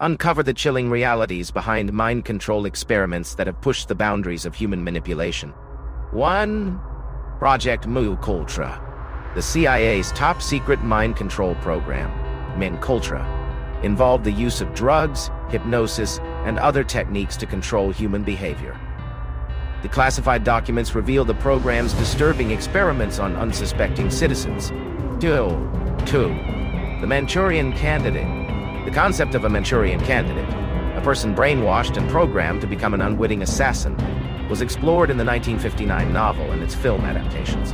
uncover the chilling realities behind mind control experiments that have pushed the boundaries of human manipulation. 1. Project MKUltra, the CIA's top secret mind control program, MKUltra, involved the use of drugs, hypnosis, and other techniques to control human behavior. The classified documents reveal the program's disturbing experiments on unsuspecting citizens. 2. 2. The Manchurian Candidate the concept of a Manchurian candidate, a person brainwashed and programmed to become an unwitting assassin, was explored in the 1959 novel and its film adaptations.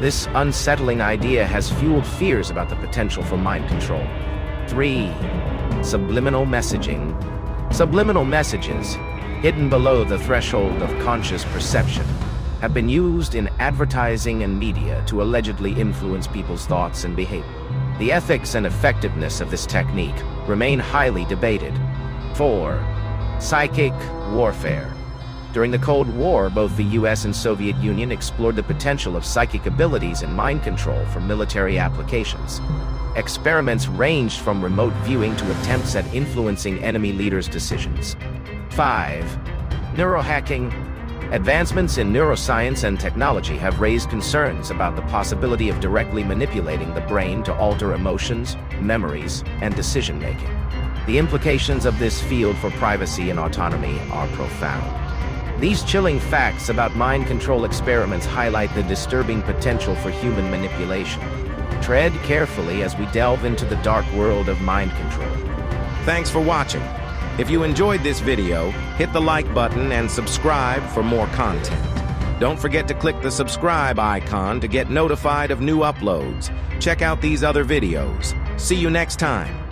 This unsettling idea has fueled fears about the potential for mind control. 3. Subliminal messaging. Subliminal messages, hidden below the threshold of conscious perception, have been used in advertising and media to allegedly influence people's thoughts and behavior. The ethics and effectiveness of this technique remain highly debated. 4. Psychic warfare. During the Cold War, both the US and Soviet Union explored the potential of psychic abilities and mind control for military applications. Experiments ranged from remote viewing to attempts at influencing enemy leaders' decisions. 5. Neurohacking Advancements in neuroscience and technology have raised concerns about the possibility of directly manipulating the brain to alter emotions, memories, and decision-making. The implications of this field for privacy and autonomy are profound. These chilling facts about mind control experiments highlight the disturbing potential for human manipulation. Tread carefully as we delve into the dark world of mind control. Thanks for watching. If you enjoyed this video, hit the like button and subscribe for more content. Don't forget to click the subscribe icon to get notified of new uploads. Check out these other videos. See you next time.